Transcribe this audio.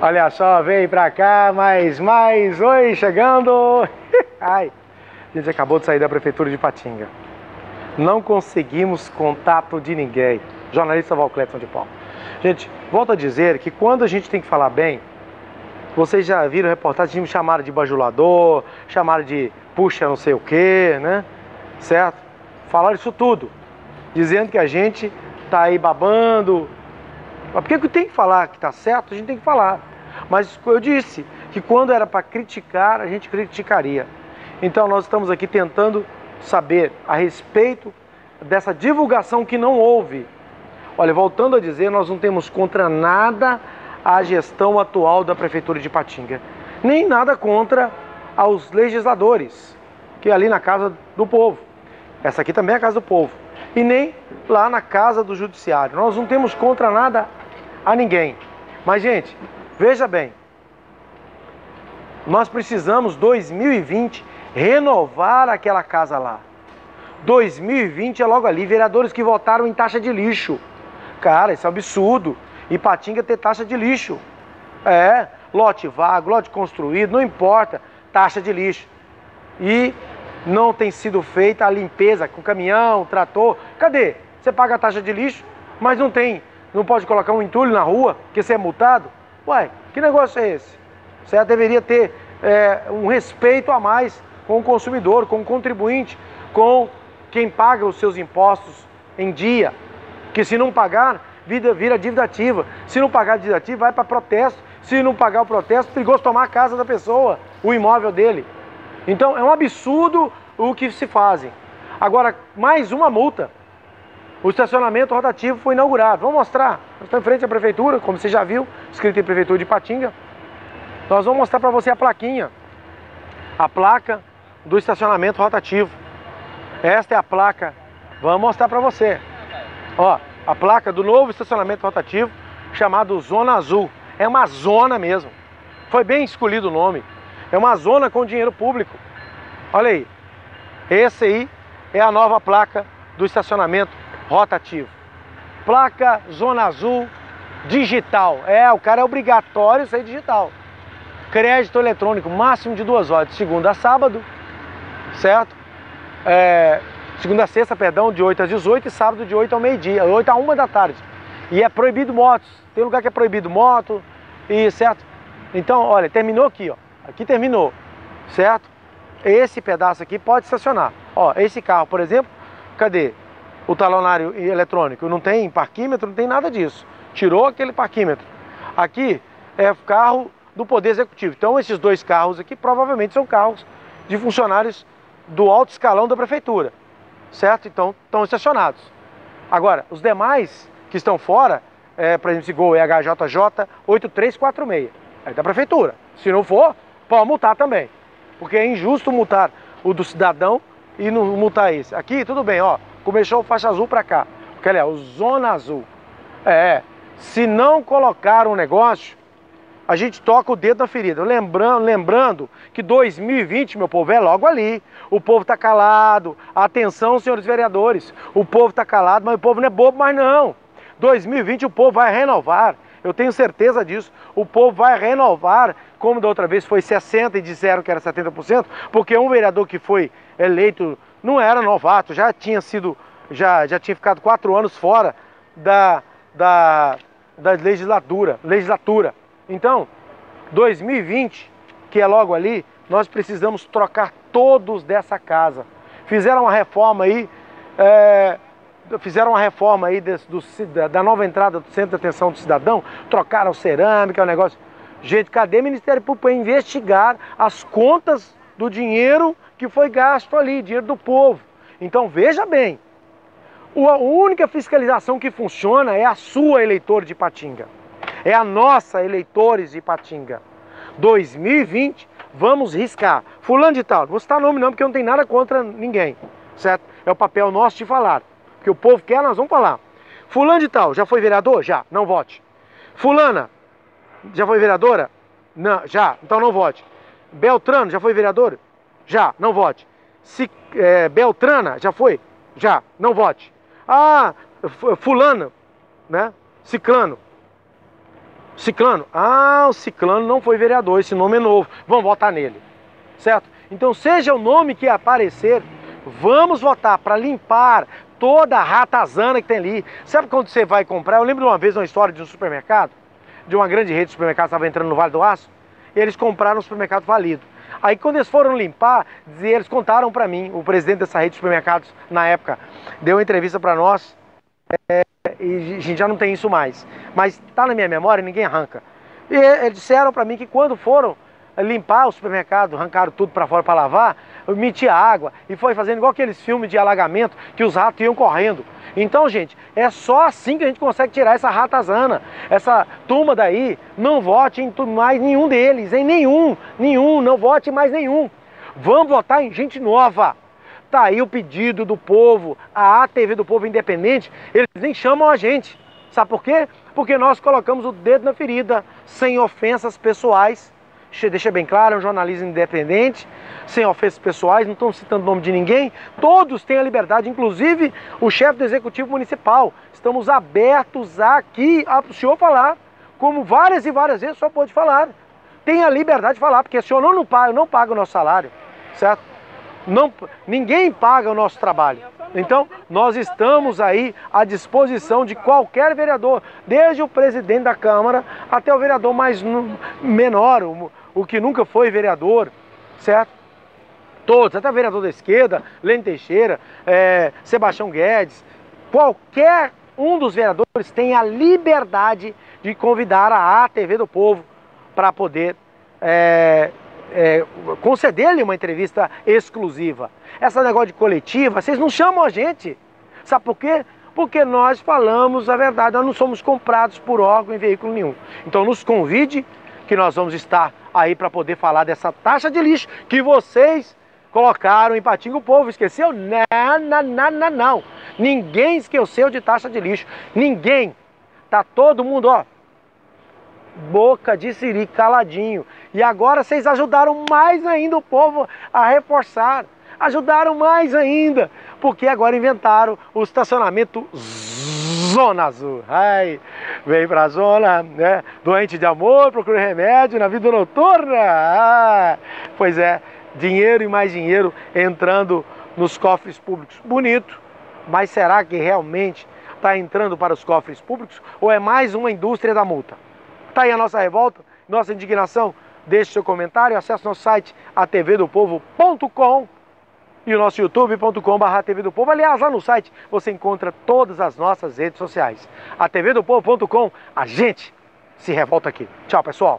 Olha só, vem pra cá, mais, mais, oi, chegando. Ai, a gente acabou de sair da prefeitura de Patinga. Não conseguimos contato de ninguém. Jornalista Valcleton de Paulo. Gente, volto a dizer que quando a gente tem que falar bem, vocês já viram reportagem, me chamaram de bajulador, chamaram de puxa não sei o que, né? Certo? Falaram isso tudo. Dizendo que a gente tá aí babando. Mas por que tem que falar que tá certo? A gente tem que falar. Mas eu disse que quando era para criticar, a gente criticaria. Então nós estamos aqui tentando saber a respeito dessa divulgação que não houve. Olha, voltando a dizer, nós não temos contra nada a gestão atual da Prefeitura de Patinga, nem nada contra aos legisladores, que é ali na Casa do Povo. Essa aqui também é a Casa do Povo. E nem lá na Casa do Judiciário. Nós não temos contra nada a ninguém. Mas, gente, veja bem, nós precisamos 2020 renovar aquela casa lá. 2020 é logo ali, vereadores que votaram em taxa de lixo. Cara, isso é um absurdo. Ipatinga ter taxa de lixo. É, lote vago, lote construído, não importa, taxa de lixo. E não tem sido feita a limpeza com caminhão, trator. Cadê? Você paga a taxa de lixo, mas não tem, não pode colocar um entulho na rua, porque você é multado. Uai, que negócio é esse? Você deveria ter é, um respeito a mais com o consumidor, com o contribuinte, com quem paga os seus impostos em dia. Que se não pagar, vira, vira dívida ativa. Se não pagar a dívida ativa, vai para protesto. Se não pagar o protesto, perigoso tomar a casa da pessoa, o imóvel dele. Então é um absurdo o que se fazem. Agora, mais uma multa. O estacionamento rotativo foi inaugurado. Vamos mostrar. Nós estamos em frente à prefeitura, como você já viu, escrito em prefeitura de Patinga. Nós vamos mostrar para você a plaquinha. A placa do estacionamento rotativo. Esta é a placa. Vamos mostrar para você. Ó, a placa do novo estacionamento rotativo chamado Zona Azul. É uma zona mesmo. Foi bem escolhido o nome. É uma zona com dinheiro público. Olha aí. Esse aí é a nova placa do estacionamento rotativo. Placa Zona Azul digital. É, o cara é obrigatório ser digital. Crédito eletrônico, máximo de duas horas, de segunda a sábado, certo? É, segunda a sexta, perdão, de 8 às 18 e sábado de 8 ao meio-dia, 8 a 1 da tarde. E é proibido motos. Tem lugar que é proibido moto, e certo? Então, olha, terminou aqui, ó. Aqui terminou, certo? Esse pedaço aqui pode estacionar. Ó, esse carro, por exemplo, cadê? O talonário eletrônico não tem parquímetro, não tem nada disso. Tirou aquele parquímetro. Aqui é carro do Poder Executivo. Então, esses dois carros aqui provavelmente são carros de funcionários do alto escalão da prefeitura certo? Então estão estacionados. Agora, os demais que estão fora, é, por exemplo, esse Gol EHJJ 8346, é da prefeitura. Se não for, pode multar também. Porque é injusto multar o do cidadão e não multar esse. Aqui, tudo bem, ó, começou o faixa azul para cá. Porque é o zona azul. É, se não colocar um negócio, a gente toca o dedo na ferida. Lembrando, lembrando que 2020, meu povo, é logo ali. O povo está calado. Atenção, senhores vereadores. O povo está calado, mas o povo não é bobo mais não. 2020 o povo vai renovar. Eu tenho certeza disso. O povo vai renovar, como da outra vez foi 60% e disseram que era 70%, porque um vereador que foi eleito não era novato, já tinha sido, já, já tinha ficado quatro anos fora da, da, da legislatura. legislatura. Então, 2020, que é logo ali, nós precisamos trocar todos dessa casa. Fizeram uma reforma aí, é, fizeram uma reforma aí desse, do, da nova entrada do Centro de Atenção do Cidadão, trocaram cerâmica, o é negócio. Gente, cadê o Ministério Público para investigar as contas do dinheiro que foi gasto ali, dinheiro do povo? Então veja bem, a única fiscalização que funciona é a sua eleitor de Patinga. É a nossa, eleitores de Patinga. 2020, vamos riscar. Fulano de tal, vou citar nome não, porque eu não tenho nada contra ninguém, certo? É o papel nosso de falar. Porque o povo quer, nós vamos falar. Fulano de tal, já foi vereador? Já, não vote. Fulana, já foi vereadora? Não, já, então não vote. Beltrano, já foi vereador? Já, não vote. Se, é, Beltrana, já foi? Já, não vote. Ah, fulano, né? Ciclano, Ciclano, ah, o Ciclano não foi vereador, esse nome é novo, vamos votar nele, certo? Então, seja o nome que aparecer, vamos votar para limpar toda a ratazana que tem ali. Sabe quando você vai comprar? Eu lembro de uma vez uma história de um supermercado, de uma grande rede de supermercados, estava entrando no Vale do Aço, eles compraram um supermercado falido. Aí quando eles foram limpar, eles contaram para mim, o presidente dessa rede de supermercados na época, deu uma entrevista para nós, é, e a gente já não tem isso mais. Mas está na minha memória, ninguém arranca. E eles disseram para mim que quando foram limpar o supermercado, arrancaram tudo para fora para lavar, metia água e foi fazendo igual aqueles filmes de alagamento que os ratos iam correndo. Então, gente, é só assim que a gente consegue tirar essa ratazana, essa turma daí. Não vote em mais nenhum deles, em nenhum, nenhum, não vote mais nenhum. Vamos votar em gente nova. Tá aí o pedido do povo, a ATV do Povo Independente, eles nem chamam a gente. Sabe por quê? Porque nós colocamos o dedo na ferida, sem ofensas pessoais deixa bem claro, é um jornalismo independente, sem ofensas pessoais, não estão citando o nome de ninguém. Todos têm a liberdade, inclusive o chefe do executivo municipal. Estamos abertos aqui ao senhor falar, como várias e várias vezes só pode falar. Tem a liberdade de falar, porque o senhor não, não paga o nosso salário, certo? Não, ninguém paga o nosso trabalho. Então, nós estamos aí à disposição de qualquer vereador, desde o presidente da Câmara até o vereador mais menor, o, que nunca foi vereador, certo? Todos, até o vereador da esquerda, Lênin Teixeira, é, Sebastião Guedes, qualquer um dos vereadores tem a liberdade de convidar a ATV do Povo para poder é, é, conceder-lhe uma entrevista exclusiva. Essa negócio de coletiva, vocês não chamam a gente. Sabe por quê? Porque nós falamos a verdade, nós não somos comprados por órgão em veículo nenhum. Então nos convide que nós vamos estar aí para poder falar dessa taxa de lixo que vocês colocaram em Patinga. O povo esqueceu? Não, não, não, não, não. Ninguém esqueceu de taxa de lixo. Ninguém. Tá todo mundo, ó, boca de siri, caladinho. E agora vocês ajudaram mais ainda o povo a reforçar. Ajudaram mais ainda, porque agora inventaram o estacionamento Zona Azul. Ai, vem pra zona, né? Doente de amor, procura remédio na vida noturna. Ah, pois é, dinheiro e mais dinheiro entrando nos cofres públicos. Bonito, mas será que realmente está entrando para os cofres públicos ou é mais uma indústria da multa? Está aí a nossa revolta, nossa indignação. Deixe seu comentário, acesse nosso site atvdopovo.com e o nosso youtube.com.br TV do Povo. Aliás, lá no site você encontra todas as nossas redes sociais. A a gente se revolta aqui. Tchau, pessoal.